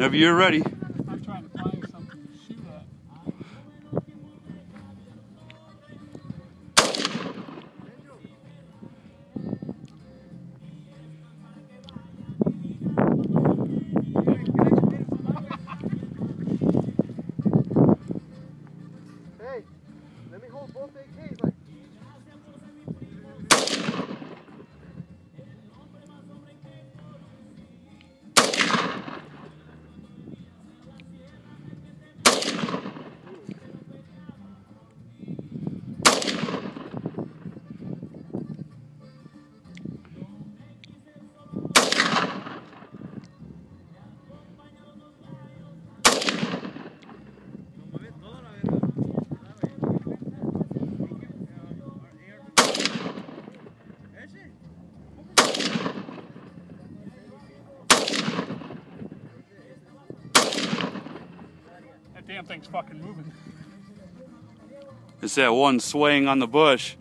Whenever you're ready. I'm trying to find something to shoot at. Hey, let me hold both AKs. Like, damn thing's fucking moving. It's that one swaying on the bush.